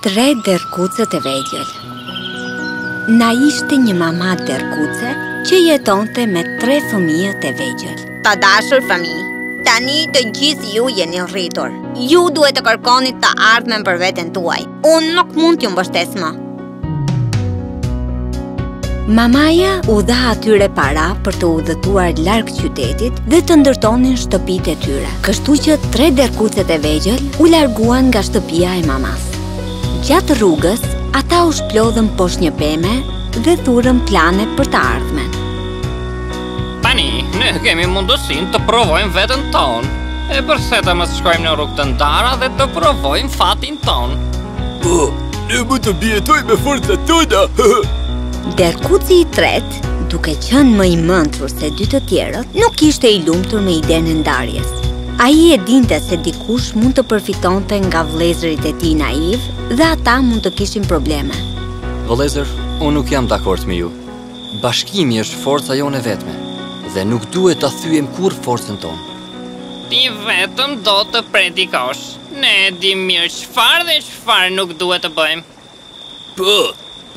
Tre derrkucët e vegjël Na ishte një mama derrkuce që jetonte me tre fëmijët e vegjël Të dashur fëmijë, tani të gjithë ju jeni rritur Ju duhet të kërkoni të ardhmen për veten tuaj Unë nuk mund t'ju mbështes më Mamaja u dha atyre para për të udhëtuar larg qytetit dhe të ndërtonin shtëpitë e tyre. Kështu që tre derrkucët e vegjël u larguan nga shtëpia e mamasë. Gjatë rrugës, ata u shplodhën poshtë një peme dhe thurën plane për të ardhmen. Tani, ne kemi mundësinë të provojmë veten tonë. E përse të mos shkojmë në rrugë të ndara dhe të provojmë fatin tonë? Po, Ne mund të mbijetojmë me forcat tona! Derrkuci i tretë, duke qenë më i mençur se dy të tjerët, nuk ishte i lumtur me idenë e ndarjes. Ai e dinte se dikush mund të përfitonte nga vëllezërit e tij naivë dhe ata mund të kishin probleme. Vëllezër, unë nuk jam dakord me ju. Bashkimi është forca jonë e vetme dhe nuk duhet ta thyejmë kurrë forcën tonë. Ti vetëm do të predikosh. Ne e dimë mirë çfarë dhe Çfarë nuk duhet të bëjmë? Po,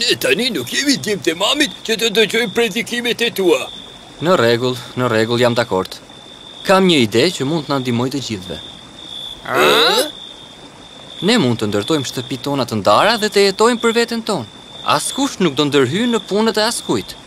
ne tani nuk jemi djem të mamit që të dëgjojmë predikimet e tua. Në rregull, në rregull jam dakord. Kam një ide që mund të na ndihmojë të gjithëve. Ëh? Ne mund të ndërtojmë shtëpitë tona të ndara dhe të jetojmë për veten tonë. Askush nuk do ndërhyjë në punët e askujt.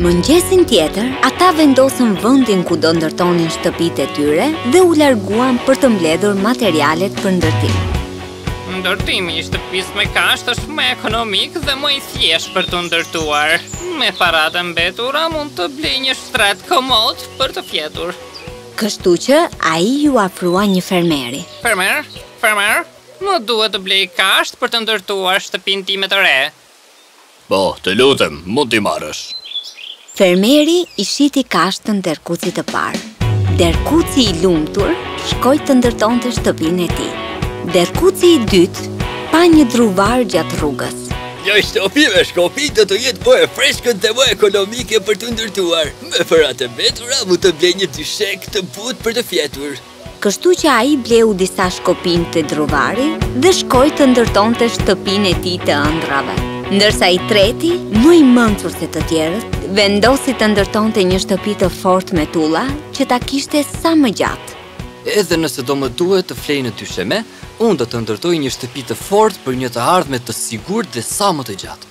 Mëngjesin tjetër, ata vendosën vendin ku do ndërtonin shtëpitë e tyre dhe u larguan për të mbledhur materialet për ndërtim. Ndërtimi i shtëpisë me kashtë është më ekonomik dhe më i thjeshtë për t'u ndërtuar. Me paratë e mbetura mund të blej një shtrat komod për të fjetur. Kështu që, ai iu afrua një fermeri. Fermer, fermer, më duhet të blej kashtë për të ndërtuar shtëpinë time të re. Po, të lutem, mund t'i marrësh. Fermeri i shiti kashtën derrkucit të parë. Derrkuci i lumtur shkoi të ndërtonte shtëpinë e tij. Derrkuci i dytë pa një druvar gjatë rrugës. Një shtëpi me shkopinj do të jetë më e freskët dhe më ekonomike për t'u ndërtuar. Me paratë e mbetura mund të blej një dyshek të butë për të fjetur. Kështu që ai bleu disa shkopinj te druvari dhe shkoi të ndërtonte shtëpinë e tij të ëndrrave. Ndërsa i treti, më i mençur se të tjerët, vendosi të ndërtonte një shtëpi të fortë me tulla që ta kishte sa më gjatë. Edhe nëse do më duhet të flej në dysheme, unë do të ndërtoj një shtëpi të fortë për një të ardhme të sigurt dhe sa më të gjatë.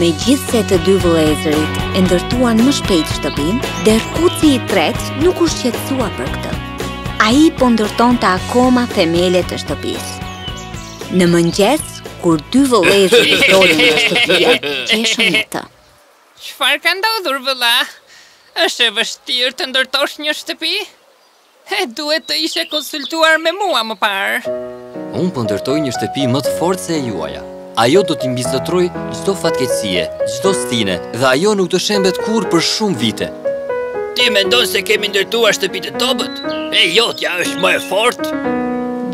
Megjithëse të dy vëllezërit e ndërtuan më shpejt shtëpinë, derrkuci i tretë nuk u shqetësua për këtë. Ai po ndërtonte akoma themelet e shtëpisë. Në mëngjes, kur dy vëllezërit dolën nga shtëpia, qeshën me të. Çfarë ka ndodhur, vëlla? Është e vështirë të ndërtosh një shtëpi? E, duhet të ishe konsultuar me mua më parë. Unë po ndërtoj një shtëpi më të fortë se e juaja. Ajo do t'i mbizotërojë çdo fatkeqësie, çdo stine dhe ajo nuk do shembet kurrë për shumë vite. Ti mendon se kemi ndërtuar shtëpi të dobët? E jotja është më e fortë?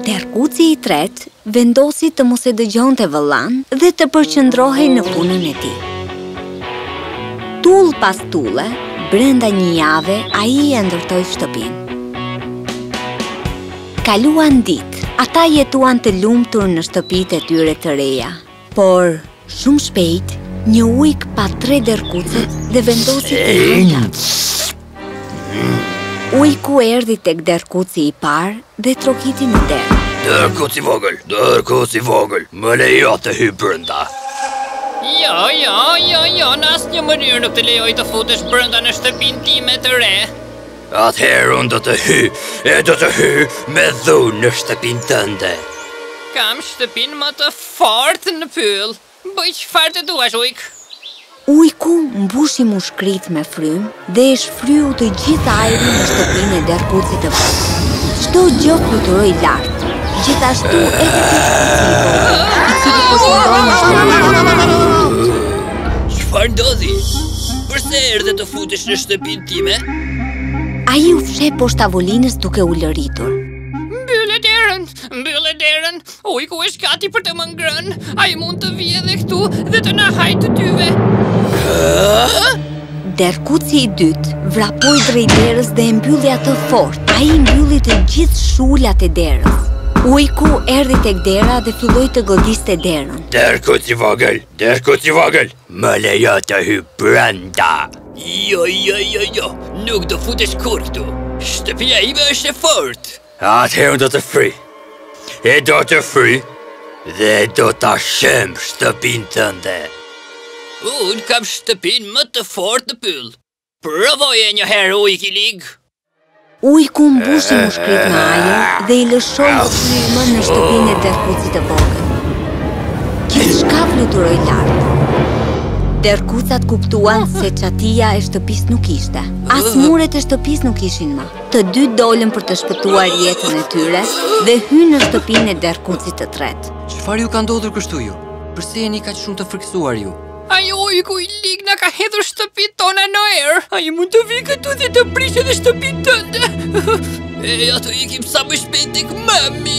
Derrkuci i tretë Vendosi të mos e dëgjonte vëllanë dhe të përqendrohej në punën e tij. Tullë pas tulle, brenda një jave ai e ndërtoi shtëpinë. Kaluan ditë, ata jetuan të lumtur në shtëpitë e tyre të reja. Por, shumë shpejt, një ujk pa tre derrkucë dhe vendosi t'i hante. Ujku erdhi tek derrkuci i parë dhe trokiti në derë. Derrkuc i vogël, derrkuc i vogël, më lejo të hyj brenda. Jo, jo, jo, jo, në asnjë mënyrë nuk të lejoj të futesh brenda në shtëpinë time të re. Atëherë unë do të hyj, e do të hyj me dhunë në shtëpinë tënde. Kam shtëpinë më të Fortë në pyll! Bëj çfarë të duash, ujk! Ujku mbushi mushkëritë me frymë dhe e shfryu të gjithë ajrin në shtëpinë e derrkucit të parë. Çdo gjë fluturoi lart, gjithashtu edhe derrkuci i vogël, i cili po sundoi në shtëpinë e Ujkut. Çfarë ndodhi? Përse erdhe të futesh në shtëpinë time? Ai u fsheh poshtë tavolinës duke ulëritur. Mbylle derën! Mbylle derën! Ujku është gati për të më ngrënë. Ai mund të vijë edhe këtu dhe të na hajë të dyve. Derrkuci i dytë vrapoi drejt derës dhe e mbylli atë fort. Ai i mbylli të gjithë shulat e derës. Ujku erdhi tek dera dhe filloi të godiste derën. Derrkuc i vogël, derrkuc i vogël, më lejo të hyj brenda. Jo, jo, jo, jo, nuk do futesh kurrë këtu. Shtëpia ime është e fortë. Atëherë unë do të fryj. E do të fryj dhe do ta shemb shtëpinë tënde. Unë kam shtëpinë më të fortë në pyll. Provoje një herë ujk i lig. Ujku mbushi mushkëritë me ajër dhe i lëshoi frymën në shtëpinë e derrkucit të vogël. Gjithçka fluturoi lart. Derrkucat kuptuan se çatia e shtëpisë nuk ishte. As muret e shtëpisë nuk ishin më. Të dy dolën për të shpëtuar jetën e tyre dhe hynë në shtëpinë e derkucit të tretë. Çfarë ju ka ndodhur kështu ju? Përse jeni kaq shumë të frikësuar ju? Ai ujku i lig na ka hedhur shtëpitë tona në erë. Ai mund të vijë këtu dhe të prishë edhe shtëpinë tënde. E, atëherë ikim sa më shpejt tek mami.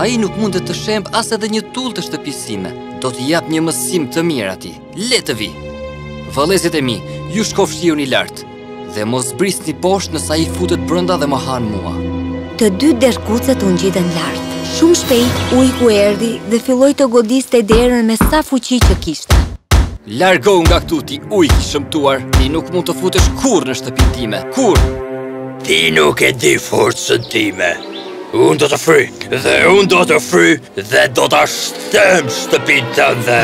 Ai nuk mundet të shembë as edhe një tullë të shtëpisë sime. Do t'i jap një mësim të mirë atij. Le të vijë! Vëllezërit e mi, ju shko fshihuni lart, dhe mos zbrisni poshtë nëse ai futet brenda dhe më ha mua. Të dy derkucët u ngjitën lart. Shumë shpejt, ujku erdhi dhe filloi të godiste derën me sa fuqi që kishte. Largohu nga këtu ti ujk i shëmtuar, ti nuk mund të futesh kurrë në shtëpinë time, kurrë! Ti nuk e di forcën time, unë do të fryj dhe unë do të fryj Dhe do ta shemb shtëpinë tënde,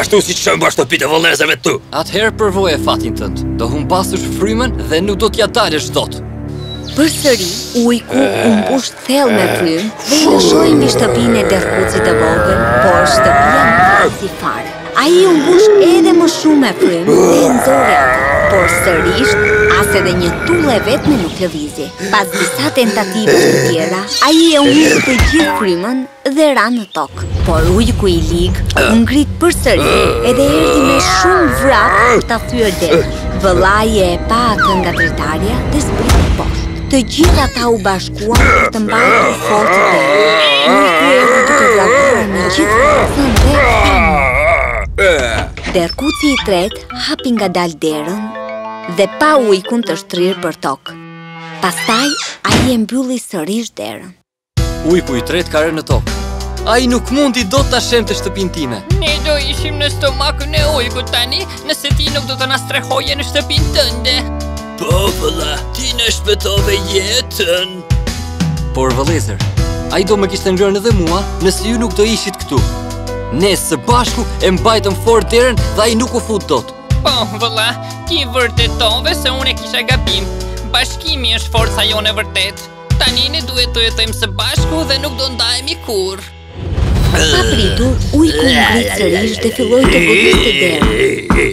ashtu siç shemba shtëpitë e vëllezërve të tu. Atëherë provoje fatin tënd. Do humbasësh frymën dhe nuk do t'ia dalësh dot. Përsëri, ujku u mbush thellë me frymë dhe e lëshoi mbi shtëpinë e derkucit të vogël, por shtëpia nuk lëvizi fare. Ai u mbush edhe më shumë me frymë dhe e nxori atë, por sërish as edhe një tullë e vetme nuk lëvizi. Pas disa tentativave të tjera, ai e humbi të gjithë frymën dhe ra në tokë. Por ujku i lig u ngrit përsëri, edhe erdhi me shumë vrap për ta thyer derën. Vëllai e pa atë nga dritarja dhe zbriti poshtë. Të gjithë ata u bashkuan. bashkuan për ta mbajtur fort derën. Ujku erdhi duke vrapuar me gjithë të rëfën dhe famë. Derkuci i tretë hapi ngadalë derën dhe pa ujkun të shtrirë për tokë. Pastaj, ai e mbylli sërish derën. Ujku i shkretë ka rënë në tokë. Ai nuk mundi dot ta shembte shtëpinë time. Ne do ishim në stomakun e ujkut tani, nëse ti nuk do të na strehoje në shtëpinë tënde. Po vëlla, ti na shpëtove jetën Por vëllezër, ai do më kishte ngrënë edhe mua nëse ju nuk do ishit këtu Ne së bashku e mbajtëm fort derën dhe ai nuk u fut dot Po vëlla, ti vërtetove se unë e kisha gabim Bashkimi është forca jonë e vërtetë Tani ne duhet të jetojmë së bashku dhe nuk do ndahemi kurrë Papritur, ujku u ngrit sërish dhe filloi të godiste derë